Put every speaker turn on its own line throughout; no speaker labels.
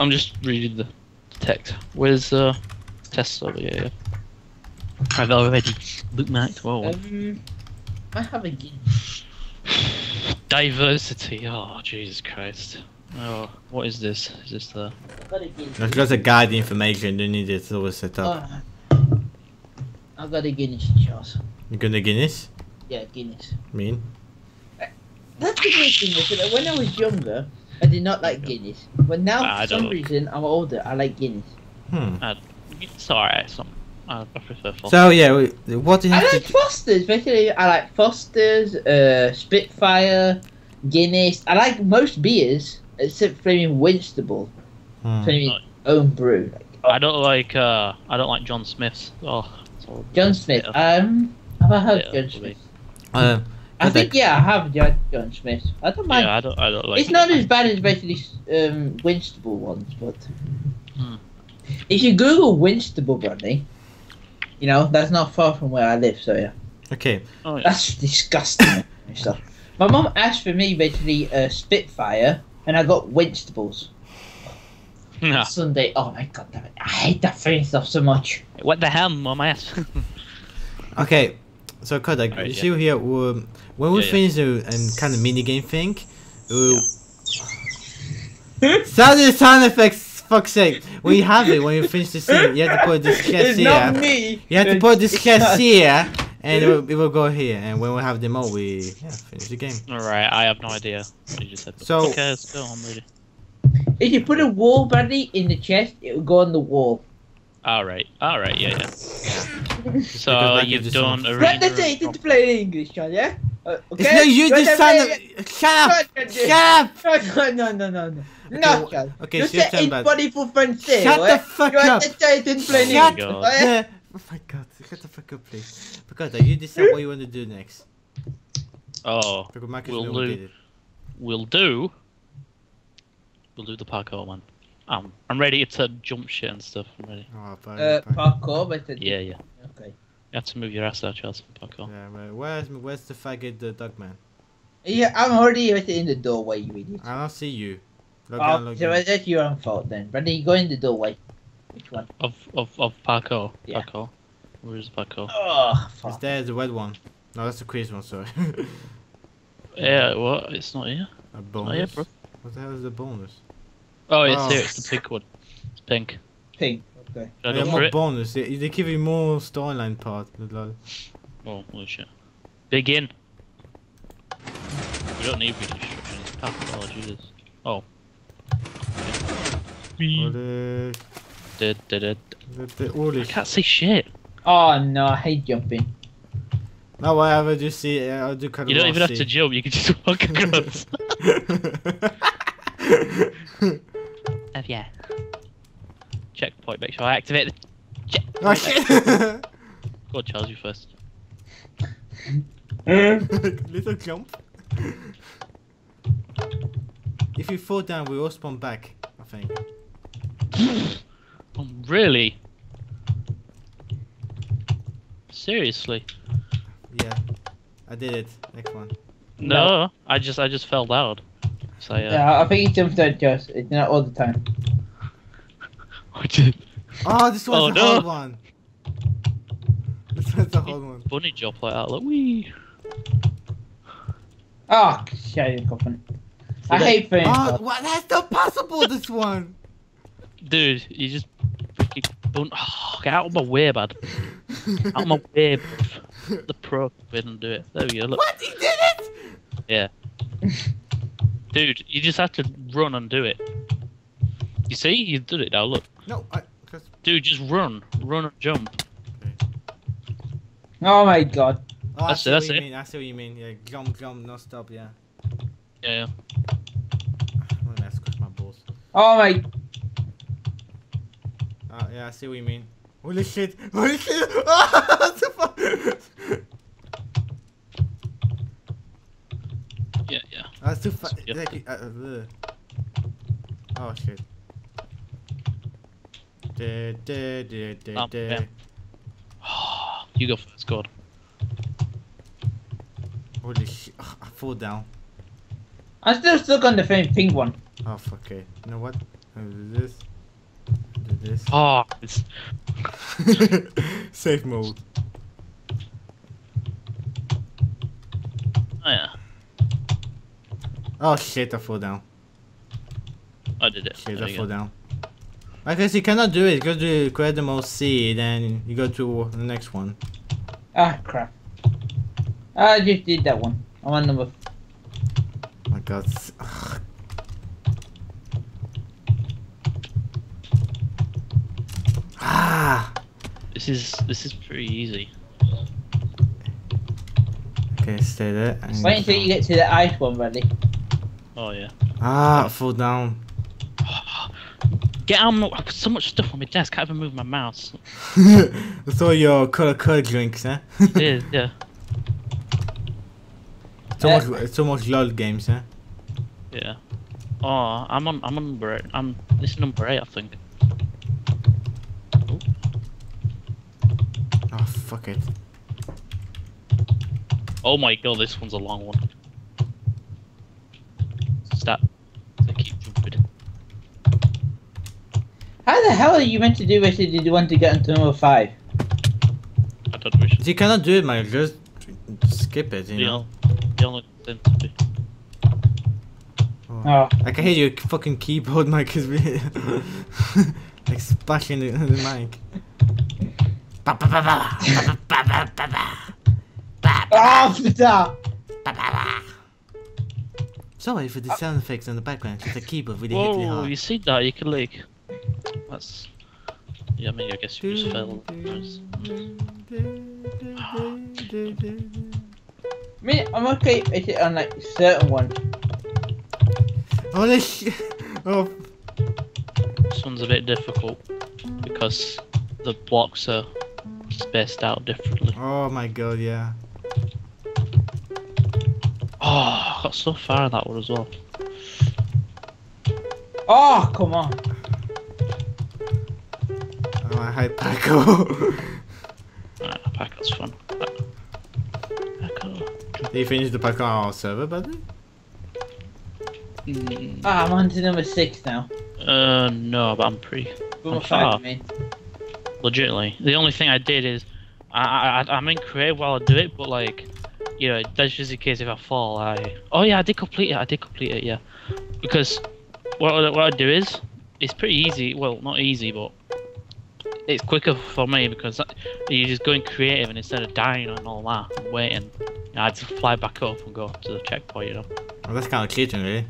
I'm just reading the text. Where's uh test over yeah, yeah. I've already bookmarked. Whoa.
Um, I have a game.
Diversity. Oh Jesus Christ. Oh, what is this? Is this the?
I've got a game.
That's just a guide information. You need it always set up.
Uh, I've got a Guinness, Charles.
You gonna Guinness?
Yeah, Guinness.
Mean?
That's the great thing. that When I was younger, I did not like Guinness. But now,
I
for some
don't-
reason, I'm older. I like Guinness.
Hmm.
It's alright. Some. I I prefer Foster.
So yeah, we- what do you
I like
to?
Foster's. Basically, I like Foster's, uh, Spitfire, Guinness. I like most beers except Flaming Winstable,
Hmm.
Flaming
Right.
own brew. Like,
I don't like. uh I don't like John Smith's. Oh.
John Smith.
Yeah.
Um, have I heard
Yeah,
John Smith?
Uh,
I think
like-
yeah, I have John, John Smith. I don't mind.
Yeah, I don't. I don't like.
it's not as bad as basically um, Winstable ones, but
Hmm.
if you Google Winstable, Bradley, you know that's not far from where I live. So yeah,
okay.
Oh, yeah.
that's disgusting stuff. My mum asked for me basically a Spitfire, and I got Winstables
Nah.
Sunday. Oh my god, damn it. I hate that fairy stuff so much.
What the hell, on my ass?
Okay. So Kodak,
Alright,
you
yeah.
see here um, when we
Yeah, yeah.
finish the um, kind of mini game thing. Uh, Sound the sound effects, fuck's sake. We have it when you finish the scene. You have to put this chest
it's not
here.
me.
You have to put this chest here, and it will, it will go here. And when we have them all, we yeah finish the game.
Alright, I have no idea what you just said.
So-
okay, let's go. I'm ready.
If you put a wall, Bradley, in the chest, it will go on the wall.
Alright, alright, yeah, yeah.
Because
So
that
you've
gives us
done
some-
a
Right,
reader
that's it.
of-
It's plain English, John. Yeah. Uh, okay.
It's not you,
Right,
the
right,
son of. Shut up! Shut up!
No, no, no, no, no. No,
wh-
John.
okay,
you
so you're
said it's
about-
body for friends there,
Shut the fuck
you
up.
have to say it in plain
Shut
English.
God.
right?
the- Oh my god! Shut the fuck up, please. Because you decide what you want to do next.
Oh,
Because Marcus
Will
Will
do.
did
we'll do. We'll do the parkour one. Um, I'm ready to jump shit and stuff. I'm ready.
Oh, fine,
Uh,
fine.
parkour, but it-
Yeah, yeah.
Okay.
You have to move your ass out, Charles, for parkour.
Yeah, but where's where's the faggot, the dog man?
Yeah, I'm already in the doorway, you idiot.
I don't see you. Log down,
Oh,
log
so
in.
that's your own fault then. But you go in the doorway. Which one?
Of of of parkour.
Yeah.
Parkour. Where is the parkour?
Oh,
It's
fuck.
there, the red one. No, that's the quiz one. Sorry.
Yeah, what? It's not here.
a bonus.
yeah, bro.
What the hell is the bonus?
Oh, it's
Oh.
here. Ah. It's the pink one. It's pink.
Pink. Okay.
Should I
yeah,
go
more
for it?
bonus. They, they give you more storyline part. lol.
Oh, holy shit. Begin. You don't need read instructions. Parkour, oh, Jesus. Oh. Okay. I can't see shit.
Oh no, I hate jumping.
No, whatever. Just see. Uh, it, I'll do kind
You
of.
don't even have to jump, you can just walk across. oh, yeah. Checkpoint, make sure I activate the check.
oh shit!
Go on, Charles, you first. Hmm?
Little jump. If you fall down, we all spawn back. I think.
Oh, really? Seriously?
Yeah, I did it. Next one.
No, I just I just fell down. So yeah.
Yeah, I think it jumps out just. It's not all the time.
I did.
Oh, this one's
Oh,
a
no.
hard one. This one's a hard one.
Bunny jump like that, like wee.
Oh, shit, you're coffin. I hate fairy
Oh,
stuff.
what? That's not possible. This one.
Dude, you just freaking bun- oh, get out of my way, bud. Out of my way, bruv. The pro didn't do it. There we go. Look,
What? He did it.
Dude, you just have to run and do it. You see, you did it now. Look,
No, I. Cause,
dude, just run, run and jump.
Oh my god.
oh, I
That's
see
it,
what
that's
you
it.
mean. I see what you mean. Yeah, jump, jump, no stop. Yeah.
Yeah.
I'm gonna squish my balls.
Oh my.
Oh, yeah, I see what you mean. Holy shit! Holy shit! What the fuck?
Yeah, yeah.
That's too fast.
Yeah.
Uh, uh, oh shit. Da, da, da, da,
Oh,
da.
yeah. you go first, go on.
Holy shit! Oh, I fall down.
I'm still stuck on the same pink one.
Oh fuck it. You know what? I do this. Do this.
Oh, it's
Safe mode.
oh yeah.
Oh shit, I fall down.
I did it.
Shit,
There
I
we
fall
go.
down. I guess you cannot do it. Go to create the most C, then you go to the next one.
Ah, crap. I just did that one. I'm on number.
Oh my god. ugh. Ah!
This is this is pretty easy.
Okay, stay there.
Wait until you get to the ice one, buddy.
Oh yeah.
Ah, I fall down.
Get out! I've got so much stuff on my desk. I Can't even move my mouse.
That's all your color color drinks, huh?
It is, yeah,
It's almost, it's almost LOL games, huh?
yeah. Oh, I'm on. I'm on number eight. I'm. This is number eight, I think.
Oh, fuck it.
Oh my god, this one's a long one. Stop. I keep jumping.
How the hell are you meant to do it if you want to get into number five?
I don't wish.
You cannot do it, Mike. Just skip it, you
The
know?
the only thing to do.
Oh.
oh, I can hear your fucking keyboard, Mike, is really like splashing the, the mic. Ba, ba, Sorry for the uh, sound effects in the background. Just the keyboard really hit me
Whoa,
hard.
you see that? You can like. That's. Yeah, I mean, I guess you just fell. Nice.
I mean, I'm okay if it on like certain ones.
Holy shit! Oh,
This one's a bit difficult because the blocks are spaced out differently.
oh my god, yeah.
Oh, I got so far in that one as well.
Oh, come on.
Oh, I hate Paco.
Alright, Paco's fun. Paco.
you finished the Paco on our server, buddy?
Mm,
Ah, I'm on to number six now.
Uh, no, but I'm pretty
Number
I'm far. Legitimately. The only thing I did is I, I I'm in creative while I do it, but like, you know, that's just in case if I fall. I oh yeah, I did complete it. I did complete it. Yeah, because what I- what I do is it's pretty easy. Well, not easy, but it's quicker for me because you're just going creative and instead of dying and all that and waiting, I just fly back up and go to the checkpoint. You know,
Oh, that's kind of cheating, really.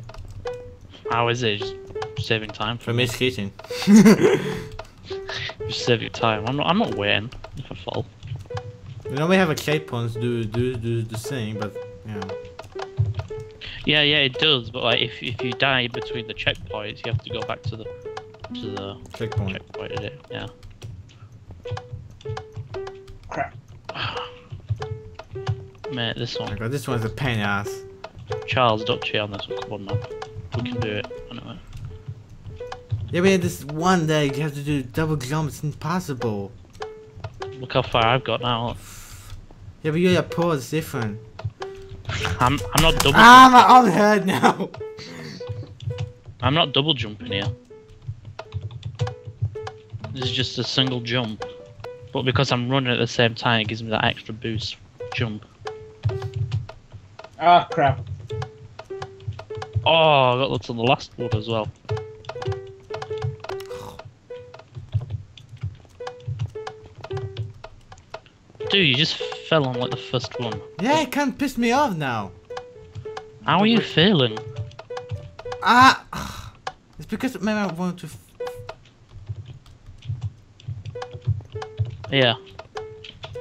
how is it? Just saving time
For me, it's cheating.
Just saving time. I'm not. I'm not waiting if I fall.
We normally have a checkpoints do do do the thing, but yeah.
Yeah, yeah, it does. But like, if if you die between the checkpoints, you have to go back to the to the
Checkpoint.
checkpoint. Is it? Yeah.
Crap.
Mate, this
Oh my
one.
god, this one's a pain in the ass.
Charles, don't cheat on this one. Come on, man. We can do it. Anyway.
Yeah, but this one day you have to do double jump. It's impossible.
Look how far I've got now.
Yeah, but your pause is different.
I'm I'm not double.
Ah, my arm hurt now.
I'm not double jumping here. This is just a single jump. But because I'm running at the same time, it gives me that extra boost jump.
Oh, crap.
Oh, I got lots on the last one as well. Dude, you just fell on like the first one.
Yeah, it can't piss me off now.
How are you feeling?
Ah, it's because maybe I want to. F-
Yeah.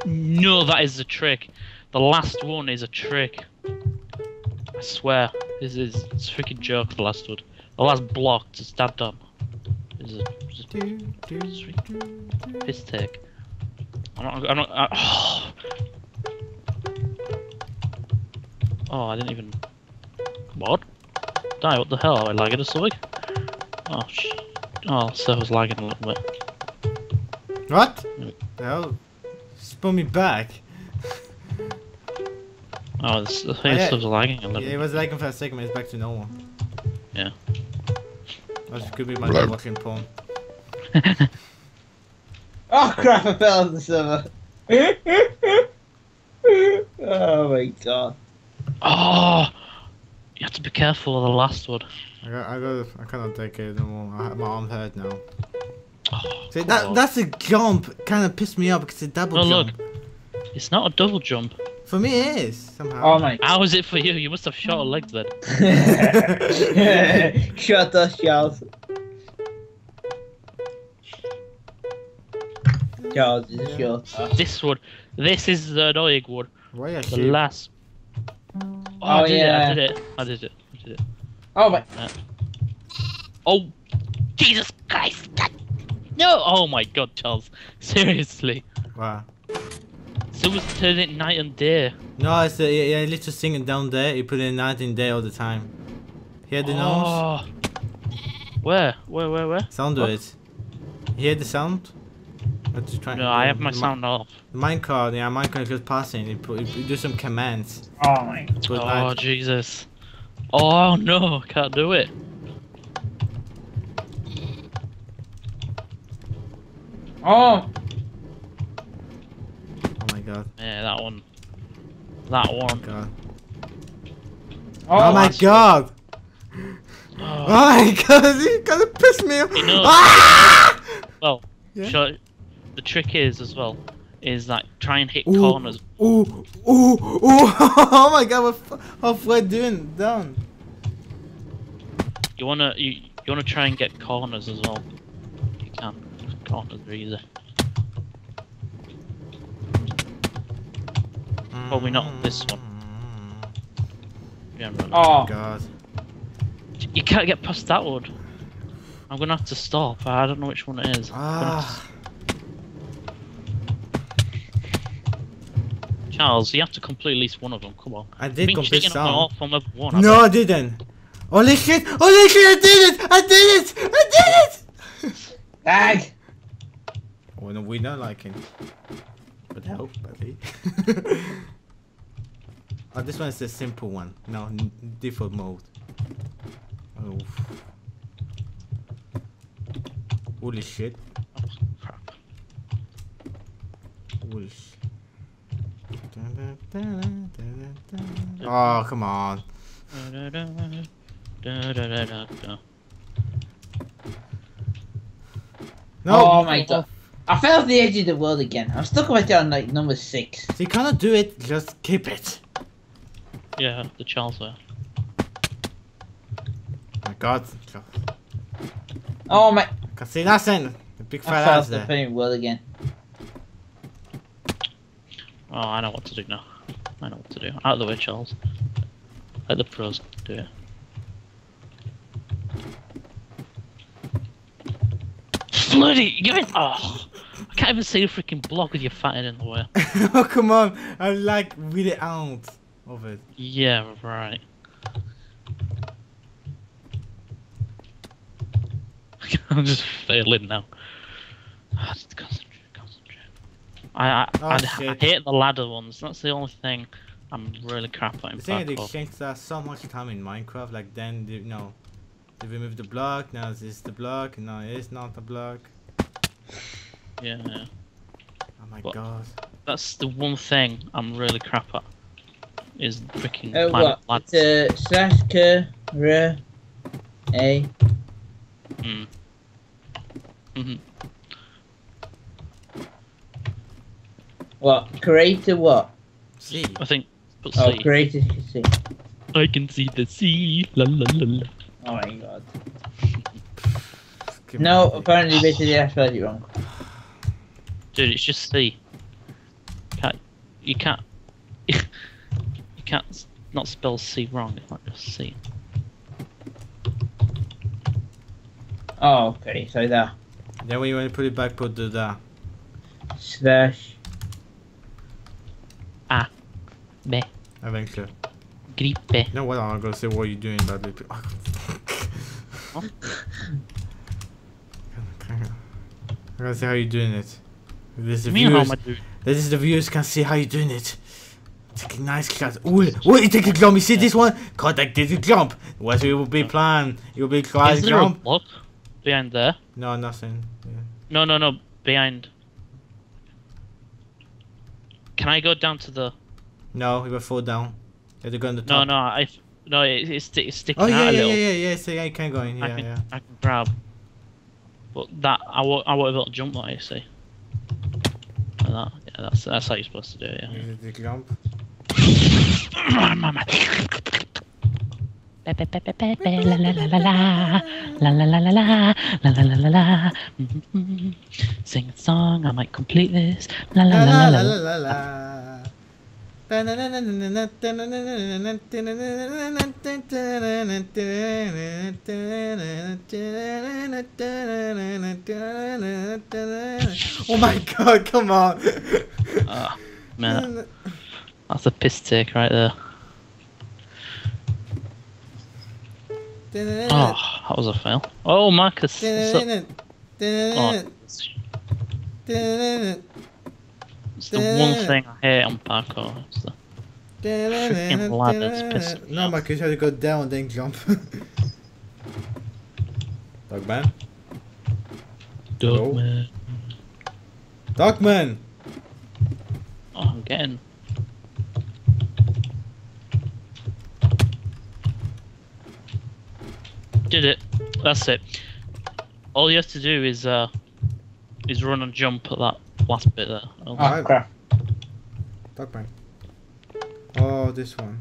No, that is a trick. The last one is a trick. I swear. This is it's a freaking joke, the last one. The last block to stand on. Is a, is a
do, do.
piss take. I'm not. I'm not. I, oh. Oh, I didn't even. What? Die, what the hell? Are I lagging or something? Oh, sh. Oh, server's lagging a little bit.
What? The hell? Spun me back.
Oh, this, I think
Oh, yeah.
the server's lagging a little
Yeah, it was lagging for a second, but it's back to normal.
Yeah.
I That could be my dad watching porn.
Oh crap! I fell off the server. oh my god.
Oh, you have to be careful of the last one.
I got, I got, I cannot take it anymore. I, my arm hurt now.
Oh,
See, that
on.
that's a jump. Kind of pissed me off because it's a double
Oh, look.
jump.
It's not a double jump.
For me, it is somehow.
Oh my.
How is it for you? You must have shorter legs then.
Shut us, Charles. Charles is short.
This one, this is the annoying one.
Why are
The last. Oh,
Oh,
I did
yeah.
it! I did it! I did it! I did it!
Oh my.
Oh, Jesus Christ! No! Oh my God, Charles! Seriously,
Wow.
someone's turning it night and day.
No, it's a, yeah, yeah, little thing down there. You put it night and day all the time. Hear the nose?
oh. Where? Where? Where? Where?
Sound
what?
of it. Hear the sound? I'm just trying-
No, I have my
the mi-
sound off.
The minecart, yeah, minecart is just passing. You, put, you do some commands.
Oh my.
Put
Oh
night-
Jesus! Oh no, can't do it.
Oh.
oh my god.
Yeah, that one. That one.
God.
Oh,
Oh, my
my.
god!
Oh,
Oh my god, you gotta piss me off!
You know-
Ah!
well,
Yeah.
sure, the trick is as well is like try and hit
Ooh.
corners.
Ooh, ooh, ooh! Oh my god, what are how's Fred doing? Down.
You wanna you, you wanna try and get corners as well. You can. Corners are easy. Probably not on this one. Yeah, right.
Oh.
God.
You can't get past that one. I'm gonna have to stop. I don't know which one it is. I'm gonna have
Ah.
Charles, you have to complete at least one of them. Come on.
I did complete some.
All from one, I
no,
bet.
I didn't. Holy shit! Holy shit! I did it! I did it! I did it!
Tag.
Oh no, we don't like him. But help, buddy. oh, this one is the simple one. No, n- default mode. Oh. Holy shit!
Oh, crap.
Holy shit! Oh, come on. No!
Oh my god. I fell off the edge of the world again. I'm stuck right there on like number six.
So you cannot do it, just keep it.
Yeah, the Charles there.
my god.
Oh my.
Can see nothing. The big
I
fat
fell
ass
off the
there.
world again.
Oh, I know what to do now. I know what to do. Out of the way, Charles. Let the pros do it. Bloody! You? Oh! I can't even see the freaking block with your fat head in the way.
oh come on! I'm like really out of it.
Yeah, right. I'm just failing now. Ah, Concentrate. I I,
Oh,
I, I hate the ladder ones. That's the only thing I'm really crap at in
The thing is, they changed that so much time in Minecraft. Like then, they, no, they removed the block. Now this is the block. Now it's not the block.
Yeah, yeah.
Oh my
What?
god.
That's the one thing I'm really crap at. Is freaking
Uh,
climbing
what?
ladders.
It's uh, slash k r a.
Mm. Mhm.
What? Creator what?
See,
I think. But
Oh,
see,
creator. see.
I can see the sea. La la la la.
Oh my god.
give
No,
me-
apparently basically I spelled it wrong.
Dude, it's just C. Can't, you can't. you can't not spell C wrong. It's not just C.
Oh, okay. So that
Then when you want to put it back, put the da.
slash.
Eventually.
Gripe.
You know what? I'm gonna say what you're doing, but it. I'm gonna see how you're doing it. This is the viewers.
am I doing?
This is the viewers can see how you're doing it. Take a nice shot. Ooh, ooh, you take a jump. You see this one? Contact did a jump. What will be plan? It will be class
a behind there.
No, nothing. Yeah.
No, no, no, behind. Can I go down to the?
No, we will fall down. You have to go on the
No,
top.
no, I. No, it, it's, it's sticking
Oh yeah,
out
yeah,
a
yeah,
little.
yeah, yeah. So yeah, you can go in.
I
Yeah,
can,
yeah.
I can grab. But that I won't, I won't be able to jump that. You see. Like that. Yeah, that's that's how you're supposed to do it. Yeah.
Is it the jump?
Mama.
La la la la la la la la la la la la la la la la Mhm. Sing a song, I might complete this. La la la la la.
la. Oh my god, come on.
Ah, man, that's a piss take right there. Oh, that was a fail. Oh, Marcus. what's up? Oh, it's, it's the one thing I hate on parkour. It's the, Freaking ladders piss me
No,
off.
Marcus, you have to go down and then jump. Dogman? Hello?
Dogman.
Dogman!
Oh, I'm getting. Did it. That's it. All you have to do is uh is run and jump at that last bit there. Oh, ah,
Oh
Alright.
crap.
Dogman. Oh, this one.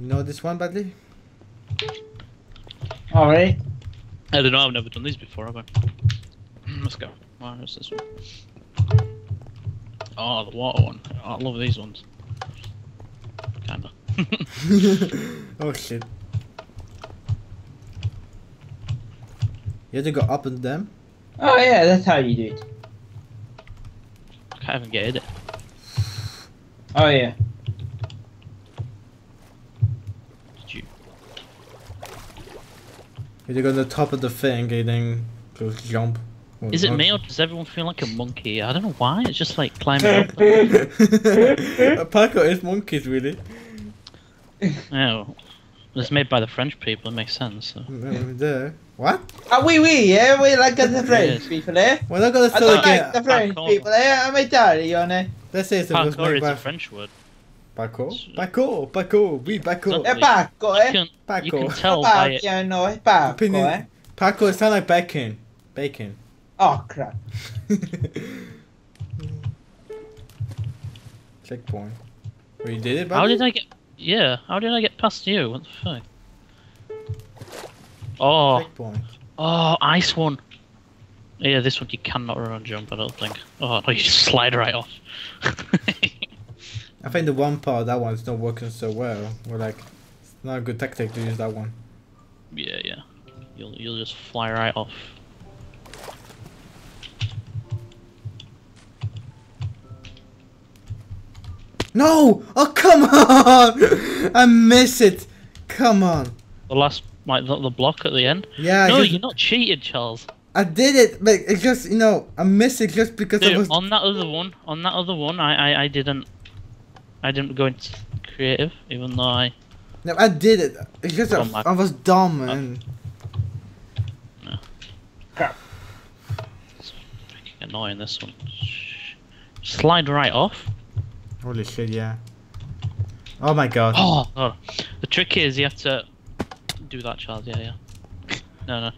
You know this one, Badly?
Alright.
I don't know, I've never done these before, have I? Let's go. Where is this one? Oh, the water one. Oh, I love these ones. Kinda.
oh shit. You have to go up and them?
Oh yeah, that's how you do it.
I can't even get it.
Oh yeah.
Did you?
You go to the top of the thing and then go jump.
Is it me or does everyone feel like a monkey? I don't know why. It's just like climbing up.
Parkour is monkeys, really.
Oh, it's made by the French people. It makes sense. So.
What?
Ah oui oui, yeah, we like the French
Yes.
people eh?
We're not gonna
I
start
like the French
Parkour.
people eh? I'm Italian eh?
Let's say it was made
is
by
a French word.
Parkour. Parkour. Parkour. Oui, parkour.
È pacco
You
eh?
can, you can
Parkour.
tell by it.
Pacchio, no, è pacco eh?
Opinion. Parkour sound like bacon. Bacon.
Oh crap.
Checkpoint. You did it,
How did I get? Yeah, how did I get past you? What the fuck? Oh, oh, ice one. Yeah, this one you cannot run and jump. I don't think. Oh no, you just slide right off.
I think the one part that one's not working so well. We're like, it's not a good tactic to use that one.
yeah, yeah. You'll you'll just fly right off.
No! Oh come on! I miss it. Come on.
The last, like the, the block at the end.
Yeah,
no,
just-
you're not cheated, Charles.
I did it, but it's just you know I miss it just because I was.
on that other one, on that other one, I, I, I didn't, I didn't go into creative, even though I.
No, I did it. It's just I. I was dumb and
It's freaking annoying this one. Slide right off.
Holy shit, yeah. Oh my god.
Oh, no. The trick is you have to do that, Charles. Yeah, yeah. No, no.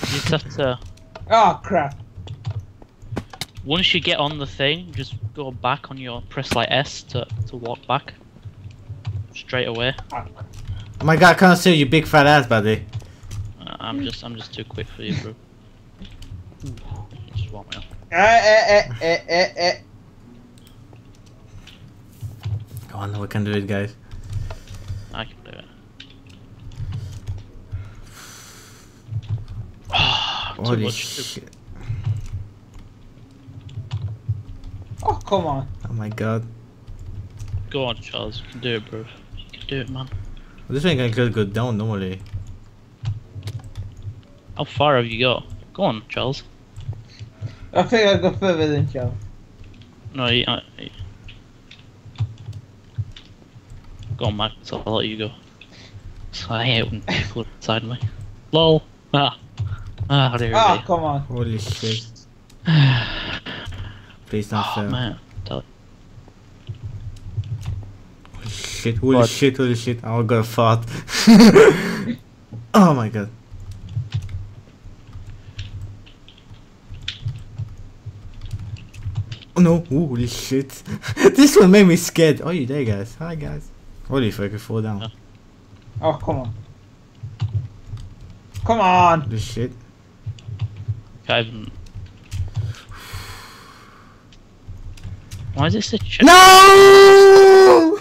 You just have to.
Oh crap.
Once you get on the thing, just go back on your press like S to to walk back. Straight away.
Oh,
Oh my god, I can't see you big fat ass, buddy.
Uh, I'm just I'm just too quick for you, bro. Just walk me off.
Eh, eh, eh, eh, eh, eh.
Come on, we can do it, guys.
I can do it.
Holy
much.
shit.
Oh come on.
Oh my god.
Go on, Charles. You can do it, bro. You can do it, man.
This one can just go down normally.
How far have you got? Go on, Charles.
I think I go further than Joe.
No, you, uh, you... Go on, Max. I'll let you go. So I hate when people are inside me. Lol. Ah. Ah, there
Oh,
it is.
come on.
Holy shit. Please don't
Oh
fail.
man.
Holy shit, holy
What?
shit, holy shit. I got a fart. oh my god. Oh no, Ooh, holy shit. this one made me scared. Oh, you there, guys? Hi, guys. Holy fuck, I fall down.
Oh.
Oh, come on. Come on.
This shit.
Can't even... Why is it such?
No!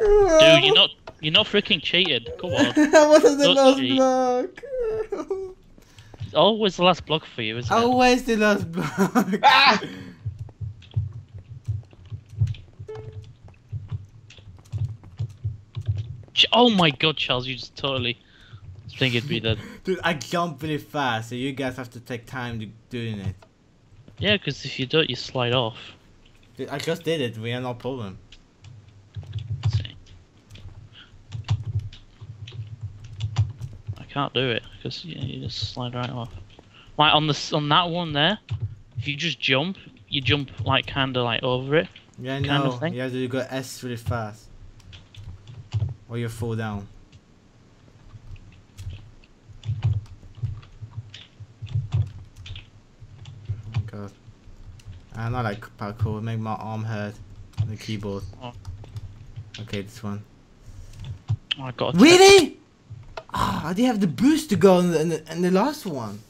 Dude, you're not. You're not freaking cheated. Come on.
I was on the last
cheat.
block.
It's always the last block for you, isn't it?
Always the last block.
Ah!
Oh my god, Charles, you just totally think it'd be dead.
Dude, I jump really fast, so you guys have to take time to doing it.
Yeah, because if you don't, you slide off.
Dude, I just did it. We have no problem.
I can't do it because you, you just slide right off. Like on this on that one there, if you just jump, you jump like kind of like over it.
Yeah, I
Kind
know.
of thing.
You have to go S really fast, or you fall down. Oh my god. I not like parkour. It make my arm hurt. on The keyboard.
Oh.
Okay, this one.
Oh, I got
Really? Ah, I didn't have the boost to go in the, in the, in the last one.